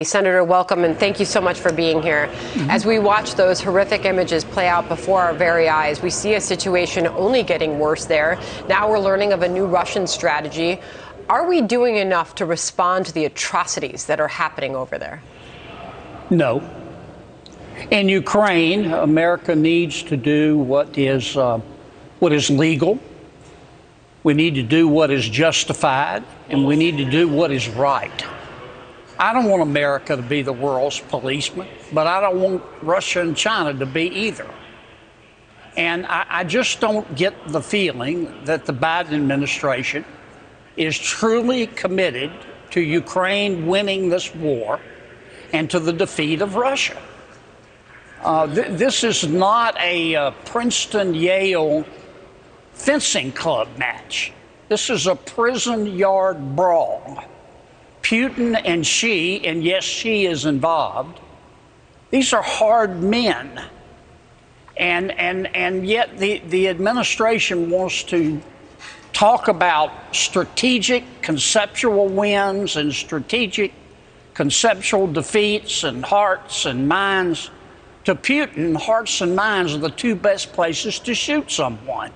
Senator, welcome and thank you so much for being here. Mm-hmm. As we watch those horrific images play out before our very eyes, we see a situation only getting worse there. Now we're learning of a new Russian strategy. Are we doing enough to respond to the atrocities that are happening over there? No. In Ukraine, America needs to do what is uh, what is legal. We need to do what is justified, and we need to do what is right. I don't want America to be the world's policeman, but I don't want Russia and China to be either. And I, I, just don't get the feeling that the Biden administration is truly committed to Ukraine winning this war and to the defeat of Russia. Uh, th- this is not a uh, Princeton Yale fencing club match. This is a prison yard brawl. Putin and Xi, and yes, Xi is involved, these are hard men. And, and, and yet the, the administration wants to talk about strategic conceptual wins and strategic conceptual defeats and hearts and minds. To Putin, hearts and minds are the two best places to shoot someone.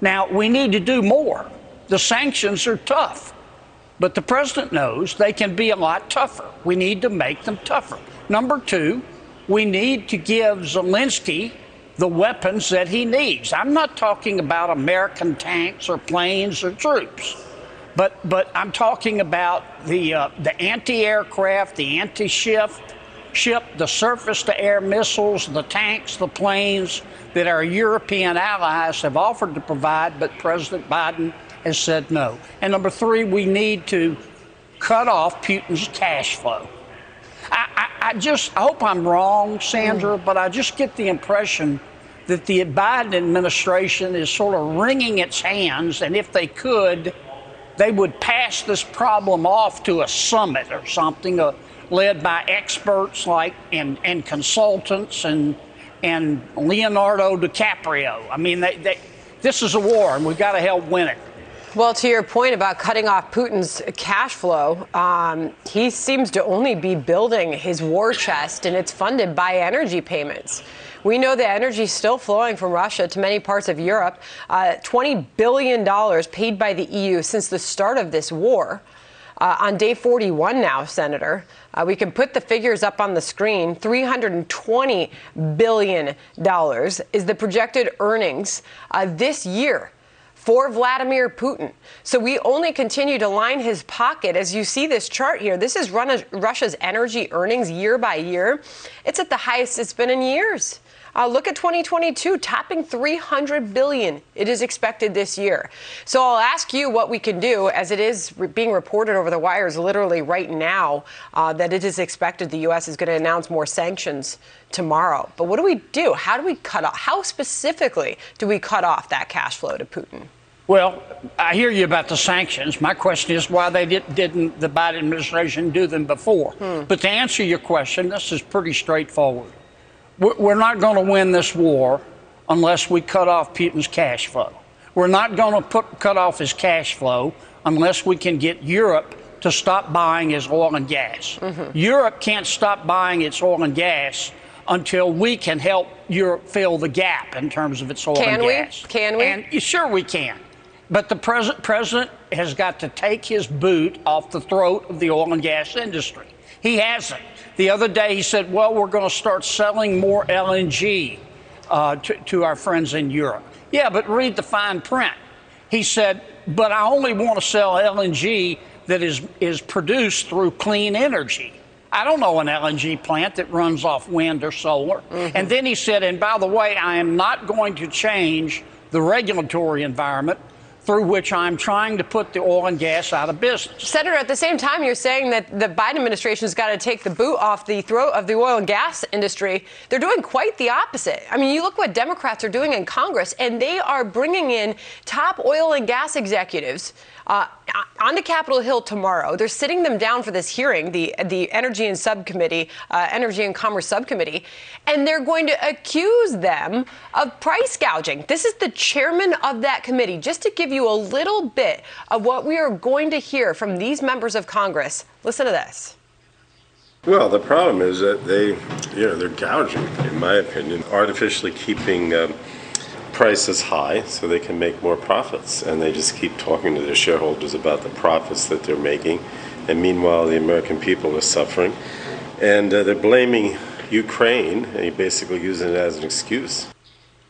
Now, we need to do more. The sanctions are tough. But the president knows they can be a lot tougher. We need to make them tougher. Number two, we need to give Zelensky the weapons that he needs. I'm not talking about American tanks or planes or troops, but but I'm talking about the uh, the anti-aircraft, the anti-ship, ship, the surface-to-air missiles, the tanks, the planes that our European allies have offered to provide, but President Biden has said no. And number three, we need to cut off Putin's cash flow. I, I, I just I hope I'm wrong, Sandra, mm. but I just get the impression that the Biden administration is sort of wringing its hands, and if they could, they would pass this problem off to a summit or something uh, led by experts like and, and consultants and and Leonardo DiCaprio. I mean, they, they, this is a war, and we've got to help win it. Well, to your point about cutting off Putin's cash flow, um, he seems to only be building his war chest, and it's funded by energy payments. We know the energy is still flowing from Russia to many parts of Europe. Uh, $20 billion paid by the EU since the start of this war. Uh, on day 41 now, Senator. Uh, we can put the figures up on the screen. $320 billion is the projected earnings uh, this year for Vladimir Putin. So we only continue to line his pocket. As you see this chart here, this is Russia's energy earnings year by year. It's at the highest it's been in years. Uh, look at 2022, topping 300 billion. It is expected this year. So I'll ask you what we can do, as it is re- being reported over the wires literally right now uh, that it is expected the U.S. is going to announce more sanctions tomorrow. But what do we do? How do we cut off? How specifically do we cut off that cash flow to Putin? Well, I hear you about the sanctions. My question is why they did, not the Biden administration do them before. Hmm. But to answer your question, this is pretty straightforward. We're not going to win this war unless we cut off Putin's cash flow. We're not going to cut off his cash flow unless we can get Europe to stop buying his oil and gas. Mm-hmm. Europe can't stop buying its oil and gas until we can help Europe fill the gap in terms of its oil can and we? gas. Can we? Can we? And sure we can. But the president, president has got to take his boot off the throat of the oil and gas industry. He hasn't. The other day he said, well, we're going to start selling more LNG uh, to, to our friends in Europe. Yeah, but read the fine print. He said, but I only want to sell LNG that is, is produced through clean energy. I don't know an LNG plant that runs off wind or solar. Mm-hmm. And then he said, and by the way, I am not going to change the regulatory environment through which I'm trying to put the oil and gas out of business. Senator, at the same time, you're saying that the Biden administration has got to take the boot off the throat of the oil and gas industry. They're doing quite the opposite. I mean, you look what Democrats are doing in Congress, and they are bringing in top oil and gas executives uh, onto Capitol Hill tomorrow. They're sitting them down for this hearing, the the Energy and Subcommittee, uh, Energy and Commerce Subcommittee, and they're going to accuse them of price gouging. This is the chairman of that committee. Just to give you a little bit of what we are going to hear from these members of Congress. Listen to this. Well, the problem is that they, you know, they're gouging, in my opinion, artificially keeping um, prices is high so they can make more profits. And they just keep talking to their shareholders about the profits that they're making. And meanwhile, the American people are suffering. And uh, they're blaming Ukraine, and you basically using it as an excuse.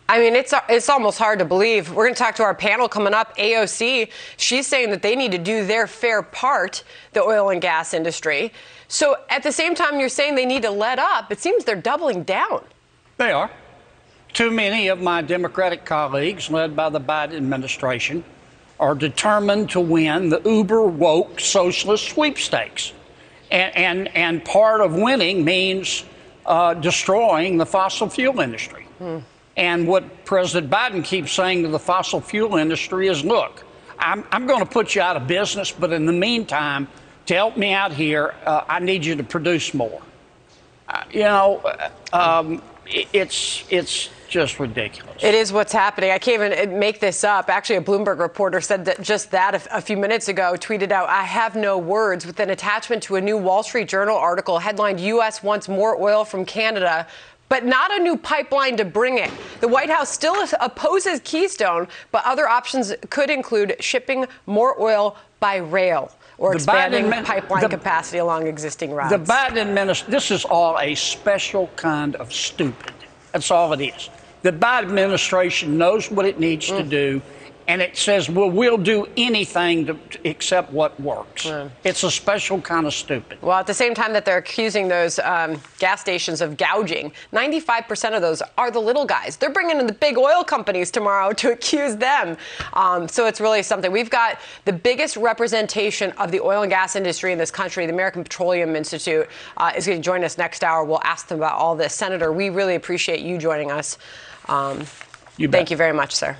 I mean, it's it's almost hard to believe. We're going to talk to our panel coming up. AOC, she's saying that they need to do their fair part, the oil and gas industry. So at the same time, you're saying they need to let up. It seems they're doubling down. They are. Too many of my Democratic colleagues, led by the Biden administration, are determined to win the uber woke socialist sweepstakes. And, and, and part of winning means uh, destroying the fossil fuel industry. And what President Biden keeps saying to the fossil fuel industry is look, I'm, I'm going to put you out of business, but in the meantime, to help me out here, uh, I need you to produce more. Uh, you know, uh, um, it's, it's just ridiculous. It is what's happening. I can't even make this up. Actually, a Bloomberg reporter said that just that a, a few minutes ago, tweeted out, I have no words, with an attachment to a new Wall Street Journal article headlined U.S. wants more oil from Canada but not a new pipeline to bring it. The White House still opposes Keystone, but other options could include shipping more oil by rail or The expanding Biden pipeline the- capacity along existing routes. The Biden administration, this is all a special kind of stupid. That's all it is. The Biden administration knows what it needs to mm. do, and it says, well, we'll do anything to, to- except what works. It's a special kind of stupid. Well, at the same time that they're accusing those um, gas stations of gouging, 95% of those are the little guys. They're bringing in the big oil companies tomorrow to accuse them. Um, so it's really something. We've got the biggest representation of the oil and gas industry in this country. The American Petroleum Institute uh, is going to join us next hour. We'll ask them about all this. Senator, we really appreciate you joining us. Um, You bet. thank you very much, sir.